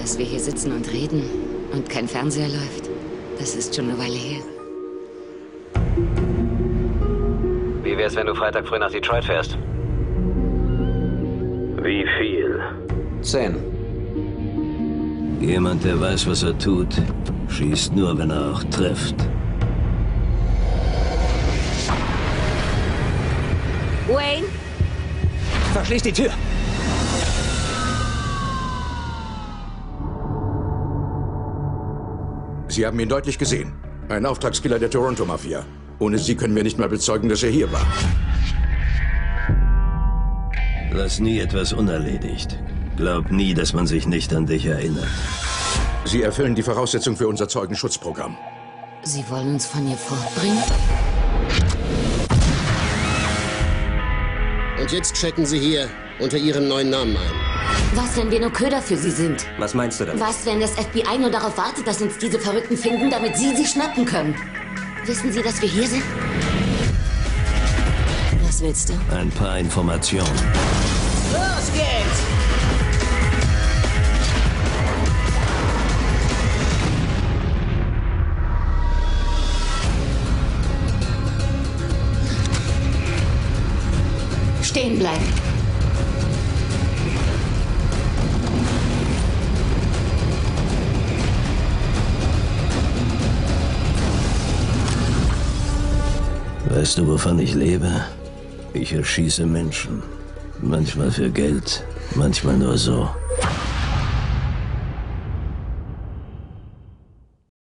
Dass wir hier sitzen und reden und kein Fernseher läuft, das ist schon eine Weile her. Wie wär's, wenn du Freitag früh nach Detroit fährst? Wie viel? Zehn. Jemand, der weiß, was er tut, schießt nur, wenn er auch trifft. Wayne? Verschließ die Tür! Sie haben ihn deutlich gesehen. Ein Auftragskiller der Toronto-Mafia. Ohne Sie können wir nicht mal bezeugen, dass er hier war. Lass nie etwas unerledigt. Glaub nie, dass man sich nicht an dich erinnert. Sie erfüllen die Voraussetzung für unser Zeugenschutzprogramm. Sie wollen uns von hier fortbringen? Und jetzt checken Sie hier unter Ihrem neuen Namen ein. Was, wenn wir nur Köder für Sie sind? Was meinst du damit? Was, wenn das FBI nur darauf wartet, dass uns diese Verrückten finden, damit Sie sie schnappen können? Wissen Sie, dass wir hier sind? Was willst du? Ein paar Informationen. Los geht's! Stehen bleiben. Weißt du, wovon ich lebe? Ich erschieße Menschen. Manchmal für Geld, manchmal nur so.